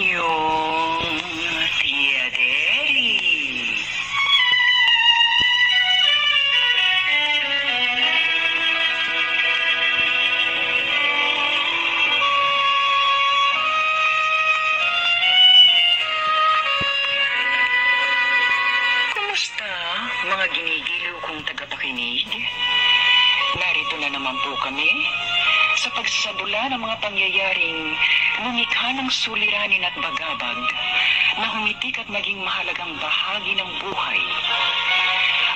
Yung Tia Deli. Kumusta, mga ginigiliw kong tagapakinig? Narito na naman po kami sa pagsasadula ng mga pangyayaring lumikha ng suliranin at bagabag na humitik at naging mahalagang bahagi ng buhay.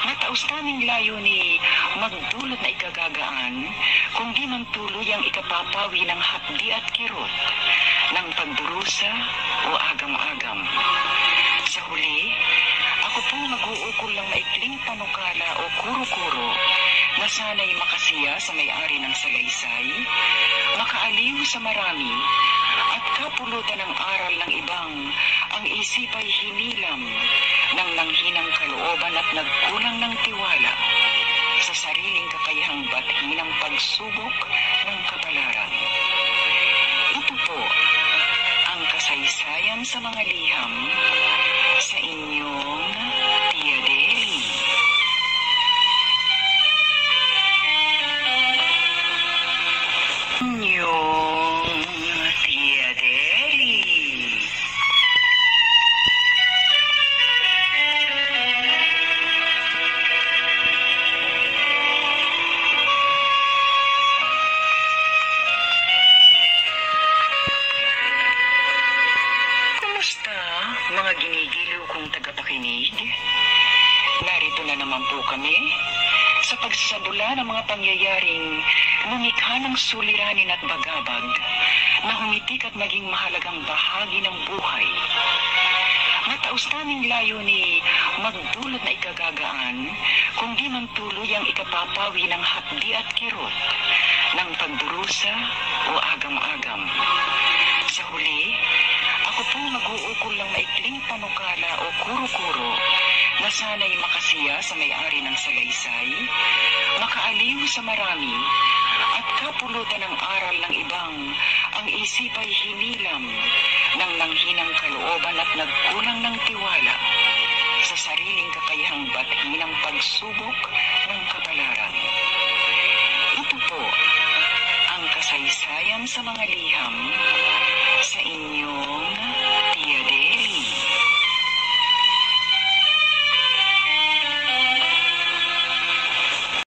Mataos naming layo ni magdulot na ikagagaan kung di man tuluyang ikapapawi ng hapdi at kirot ng pagdurusa o agam-agam. Sa huli, ako pong mag-uukol ng maikling panukala o kuro-kuro na sana'y makasiya sa may-ari ng salaysay, makaaliw sa marami, at kapulutan ng aral ng ibang ang isip ay hinilam ng nanghinang kalooban at nagkulang ng tiwala sa sariling kakayahang batiin ng pagsubok ng kapalaran. Ito po ang kasaysayan sa mga liham sa inyong Inyong Tia Deli. Kumusta, mga ginigiliw kong tagapakinig? Narito na naman po kami sa pagsasadula ng mga pangyayaring lumikha ng suliranin at bagabag na humitik at naging mahalagang bahagi ng buhay. Mataos naming layo ni magdulot na ikagagaan kung di man tuluyang ikapapawi ng hapdi at kirot ng pagdurusa o agam-agam. Sa huli, ako po mag-uukol ng maikling panukala o kuro-kuro na sana'y makasiya sa may-ari ng salaysay, makaaliw sa marami, at kapulutan ng aral ng ibang ang isip ay hinilam ng nanghinang kalooban at nagkulang ng tiwala sa sariling kakayahang batiin ng pagsubok ng kapalaran. Ito po ang kasaysayan sa mga liham